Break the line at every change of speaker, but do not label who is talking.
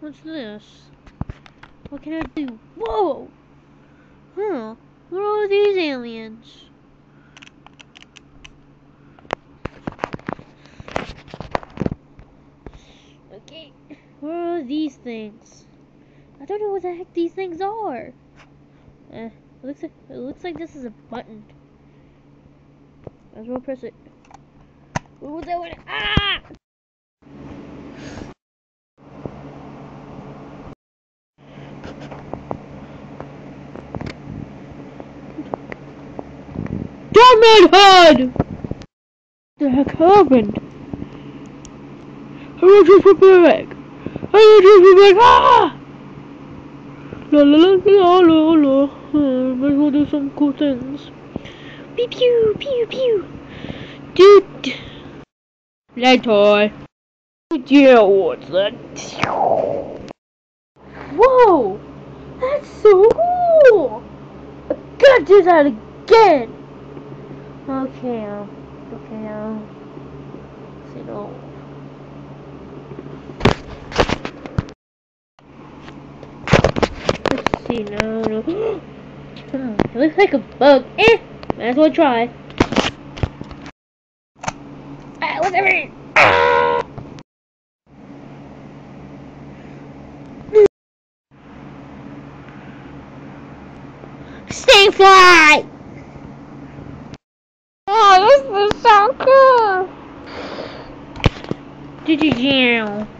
What's this? What can I do? Whoa! Huh? What are these aliens? Okay, what are these things? I don't know what the heck these things are. Eh, it looks like it looks like this is a button. Might as well press it. What was that one? Ah! It, head! The heck happened? I want you to be back. I want you to be back. Ah! La la la la la la. Uh, might as well do some cool things. Pew pew pew pew. Dude. Later. Yeah, what's that? Whoa! That's so cool! I gotta do that again! Okay, okay, um, see no. Let's see, no, no. Hmm, it looks like a bug. Eh, might as well try. Ah. Ah! Stinkfly! Oh, this is so cool! Did you?